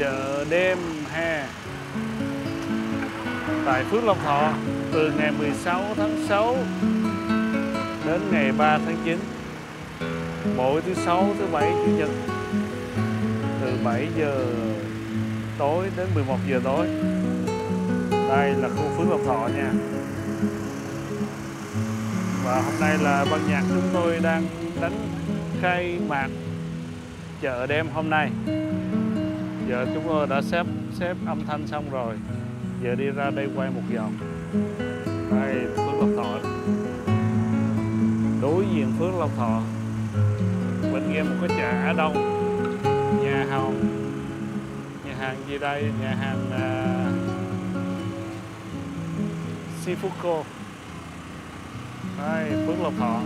chợ đêm hè. Tại Phước Long Thọ, từ ngày 16 tháng 6 đến ngày 3 tháng 9 mỗi thứ sáu, thứ bảy, chủ nhật, từ 7 giờ tối đến 11 giờ tối. Đây là khu Phước Long Thọ nha. Và hôm nay là ban nhạc chúng tôi đang đánh khai mạc chợ đêm hôm nay giờ chúng tôi đã xếp xếp âm thanh xong rồi. Giờ đi ra đây quay một vòng. Đây Phước Lộc Thọ. Đối diện Phước Lộc Thọ. Bên kia một cái chợ Á Đông nhà hàng. Nhà hàng gì đây? Nhà hàng à, uh, Sifuko đây Phước Lộc Thọ.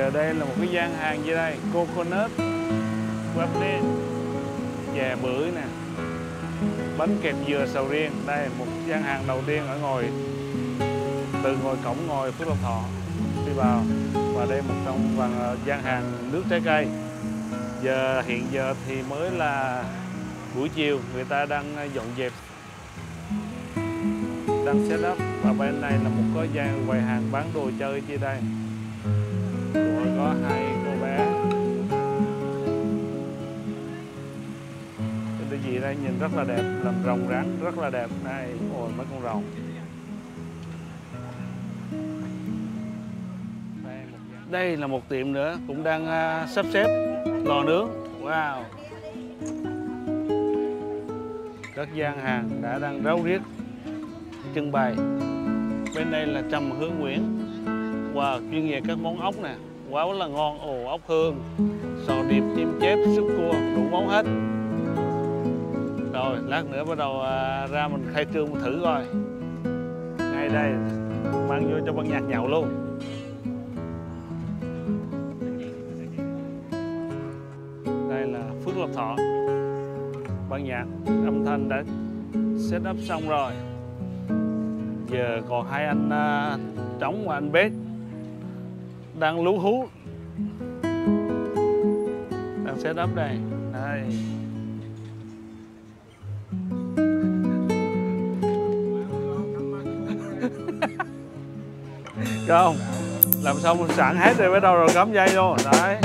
Giờ đây là một cái gian hàng gì đây? Coconut waffle chè bưởi nè, bánh kẹp dừa sầu riêng. Đây, một gian hàng đầu tiên ở ngồi từ ngồi cổng ngồi Phước Lộc Thọ đi vào. Và đây một trong bằng ờ, gian hàng nước trái cây. Giờ, hiện giờ thì mới là buổi chiều, người ta đang ờ, dọn dẹp, đang set up. Và bên này là một cái gian quầy hàng bán đồ chơi chia đây có hai cô bé. Cái gì đây nhìn rất là đẹp làm rồng rắn rất là đẹp đây ôi mấy con rồng. Đây là một tiệm nữa cũng đang uh, sắp xếp lò nướng. Wow. Các gian hàng đã đang ráo riết trưng bày. Bên đây là trầm hương nguyễn wow chuyên về các món ốc nè quá là ngon ồ ốc hương. Sò điệp chim chép súp cua đủ món hết. Rồi lát nữa bắt đầu à, ra mình khai trương thử coi. Ngay đây mang vô cho ban nhạc nhậu luôn. Đây là Phước Lộc Thọ. Ban nhạc âm thanh đã set up xong rồi. Giờ còn hai anh uh, trống và anh bếp đang lú hú. Đang set up đây. Đây. Không? Làm xong sẵn hết rồi bắt đầu rồi cắm dây luôn đấy.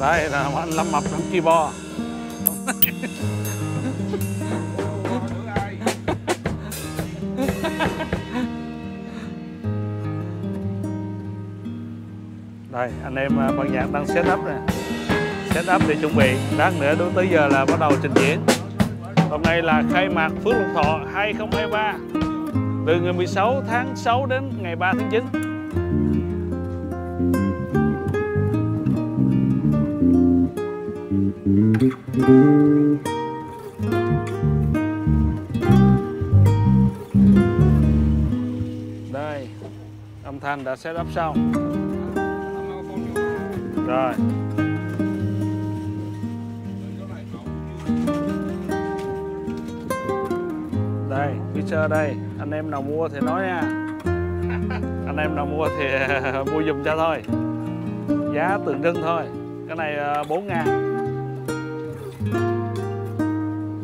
Đây là anh lâm mập đóng keyboard. Đây anh em à, ban nhạc đang set up nè. Set up để chuẩn bị. Lát nữa đúng tới giờ là bắt đầu trình diễn. Hôm nay là khai mạc Phước Lộc Thọ 2023 từ ngày 16 tháng 6 đến ngày 3 tháng 9 đây, âm thanh đã set up xong rồi. Đây pizza đây. Anh em nào mua thì nói nha. Anh em nào mua thì mua dùm cho thôi. Giá tượng trưng thôi. Cái này ờ, 4 ngàn.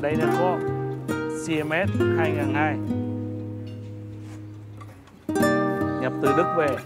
Đây là có CMS 2002 nhập từ Đức về.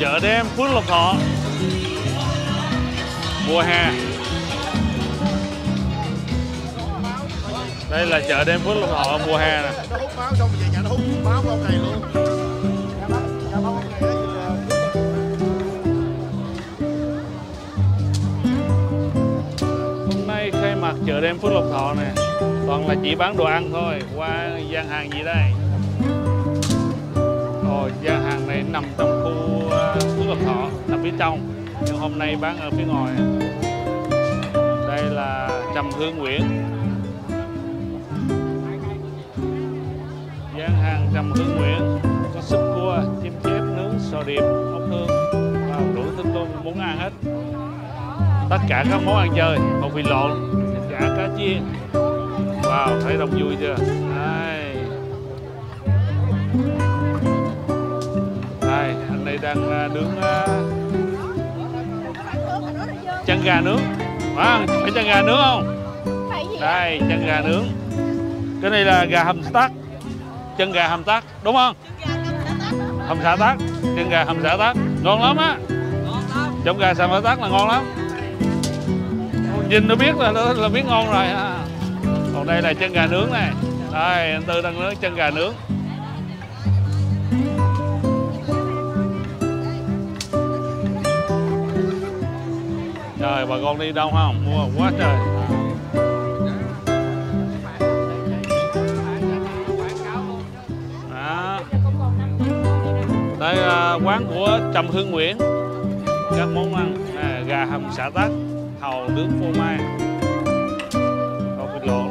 chợ đêm Phước Lộc Thọ. Mùa hè. Đây là chợ đêm Phước Lộc Thọ, mùa hè nè. Hôm nay khai mạc chợ đêm Phước Lộc Thọ nè. Toàn là chỉ bán đồ ăn thôi, qua gian hàng gì đây? Ồ, gian hàng này nằm trong khu phú Lộc Thọ nằm phía trong nhưng hôm nay bán ở phía ngoài. Đây là Trầm Hương Nguyễn. Gian hàng Trầm Hương Nguyễn có súp cua chim chép nướng sò điệp ốc hương và đủ thứ luôn muốn ăn hết. Tất cả các món ăn chơi một vị lộn thịt chả cá chiên wow thấy đông vui chưa? Đây đang à, nướng à, chân gà nướng. À, phải chân gà nướng không? Đây chân gà nướng. Cái này là gà hầm tắc chân gà hầm tắc đúng không? Hầm xả tắc chân gà hầm xả tắc ngon lắm á. Trong gà xả tắc là ngon lắm. Nhìn nó biết là nó là biết ngon rồi ha còn đây là chân gà nướng này. Đây anh tư đang nướng chân gà nướng bà con đi đâu không? Mua quá trời. Đó. Đây là quán của Trầm Hương Nguyễn. Các món ăn à, gà hầm xả tắc hàu nướng phô mai. Không vịt lộn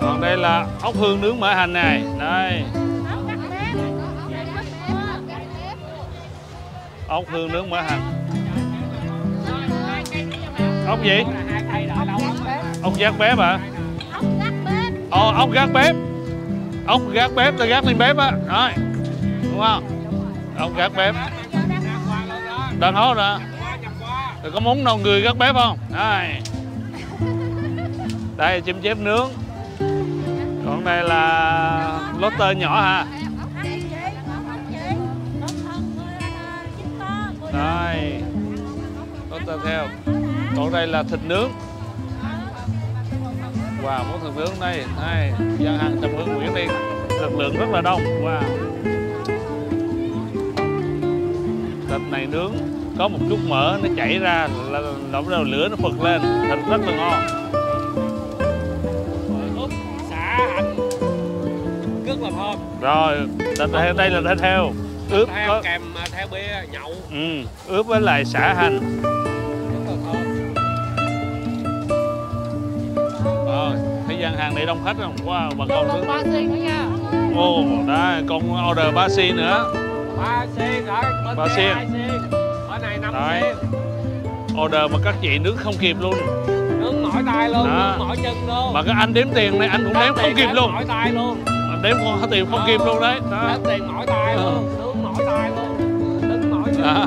còn đây là ốc hương nướng mỡ hành này. Đây. Ốc hương nướng mỡ hành. Ốc gì? Ốc gác bếp à? Ồ, ờ, ốc gác bếp. Ốc gác bếp tôi gác lên bếp á. Rồi đúng không? Ốc gác bếp. Đang hốt rồi rồi có món nào người gác bếp không? Đây. Đây chim chép nướng. Còn đây là lotte nhỏ ha đây tiếp theo. Còn đây là thịt nướng. Wow, món thịt nướng đây. Đây gian hàng trầm hương nguyễn đi. Lực lượng rất là đông. Wow. Thịt này nướng, có một chút mỡ, nó chảy ra, là đổ đầu lửa, nó phật lên. Thịt rất là ngon. Úp xả hành rất là rồi thịt heo đây là thịt heo ướp theo có kèm à, theo bia nhậu. Ừ, ướp với lại xả hành. Rất thấy gian hàng này đông khách không wow bà con ba xi nữa nha. ô đây con order ba xi nữa. Ba xiên rồi bên Ba xiên. bên này năm Đấy. xiên. Order mà các chị nướng không kịp luôn. Nướng mỏi tay luôn Đó. nướng mỏi chân luôn. Mà các anh đếm tiền này anh cũng đếm không kịp luôn. mỏi tay luôn. Anh đếm không hết tiền không kịp luôn đấy. Đó. Đếm tiền mỏi tay luôn. Nướng mỏi tay luôn nướng mỏi chân Đó.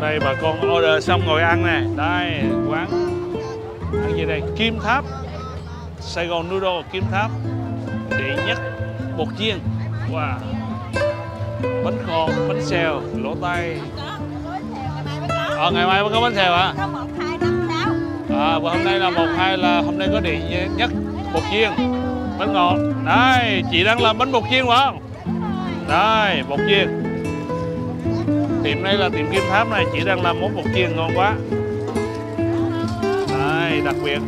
đây bà con order xong ngồi ăn nè. Đây quán ăn gì đây? Kim tháp. Sài gòn noodle kim tháp. Đệ nhất bột chiên. Wow. Bánh kho bánh xèo lỗ tay ờ ngày mai mới có bánh xèo hả? Có à và hôm nay là một hai là hôm nay có đệ nhất bột chiên. Bánh ngọt. Đây chị đang làm bánh bột chiên phải không? Đây bột chiên. Tiệm này là tiệm kim tháp này chị đang làm món bột chiên ngon quá. Đây đặc biệt.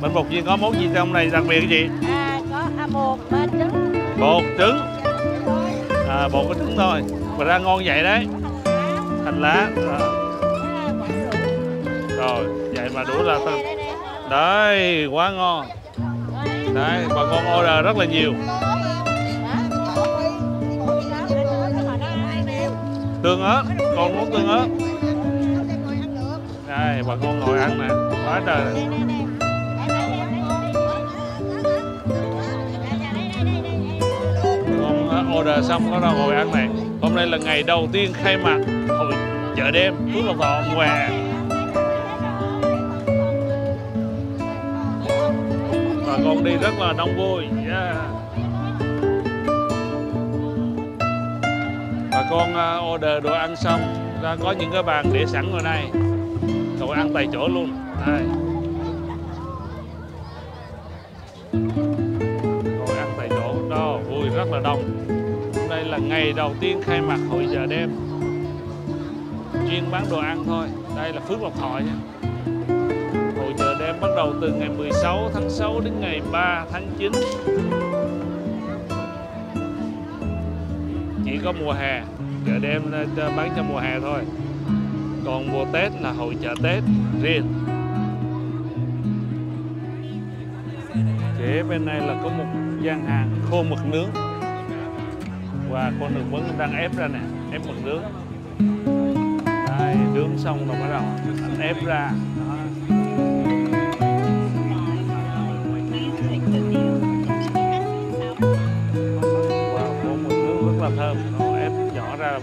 Bánh bột chiên có món gì trong này đặc biệt gì À có à, bột trứng. bột trứng. À bột có trứng thôi. Mà ra ngon vậy đấy. Hành lá. À, rồi mà đủ là Đây, đấy quá ngon. Đấy bà con order rất là nhiều. Tương ớt con muốn tương ớt. Đây bà con ngồi ăn nè. Quá trời. Con ờ, order xong có ra ngồi ăn này. Hôm nay là ngày đầu tiên khai mạc hội chợ đêm Phước Lộc Thọ mùa bà con đi rất là đông vui, yeah. bà con à, order đồ ăn xong, ra có những cái bàn để sẵn rồi này. Đồ ăn tại chỗ luôn, đây. Đồ ăn tại chỗ, đó, vui, rất là đông. Hôm nay là ngày đầu tiên khai mạc hội giờ đêm. Chuyên bán đồ ăn thôi, đây là Phước Lộc Thọ nha bắt đầu từ ngày 16 tháng 6 đến ngày 3 tháng 9 chỉ có mùa hè, chợ đêm ờ, bán cho mùa hè thôi. Còn mùa Tết là hội chợ Tết, riêng. Kế bên này là có một gian hàng khô mực nướng. Và con đường vẫn đang ép ra nè, ép mực nướng. Đây nướng xong rồi bắt đầu anh ép ra.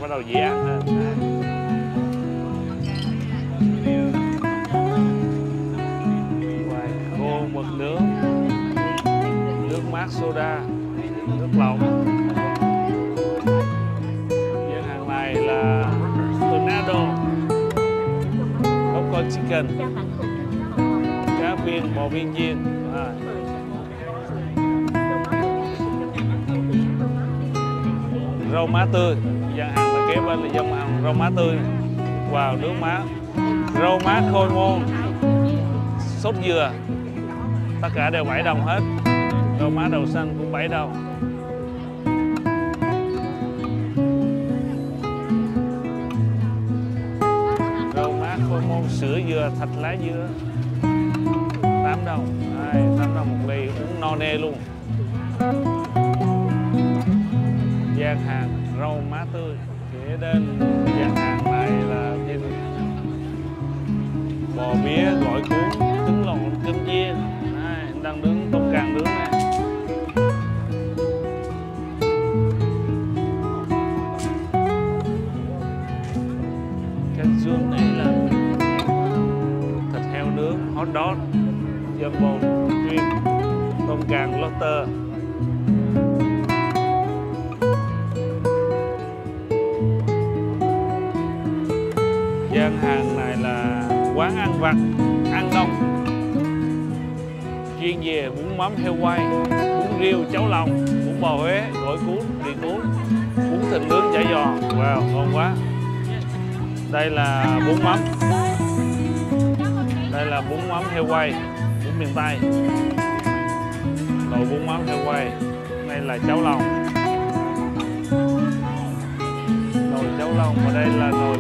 Bắt đầu dễ ăn hơn Đây. Khô mực nướng. Nước mát soda. Nước lọc. Gian hàng này là tornado. Local chicken. Cá viên bò viên chiên à. rau má tươi. Gian hàng kế bên là dòng ăn rau má tươi vào nước má. Rau má khôi môn sốt dừa. Tất cả đều 7 đồng hết. Rau má đầu xanh cũng 7 đồng. Rau má khôi môn sữa dừa thạch lá dừa. 8 đồng. Đây, 8 đồng một ly uống no nê luôn. Gian hàng rau má tươi kế đến gian hàng này là thêm bò bía gỏi cuốn trứng lộn cơm chiên Đây, anh đang nướng tôm càng nướng này. cái dương này là thịt heo nướng hot dog jumbo shrimp tôm càng lobster gian hàng này là quán ăn vặt, ăn đông. Chuyên về bún mắm heo quay bún riêu cháo lòng bún bò huế, gỏi cuốn mì cuốn bún thịt nướng chả giò. Wow, ngon quá. Đây là bún mắm. Đây là bún mắm heo quay, bún miền tây. Nồi bún mắm heo quay, đây là cháo lòng. Nồi cháo lòng, và đây là nồi